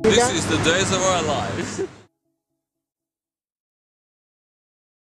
This is the days of our lives.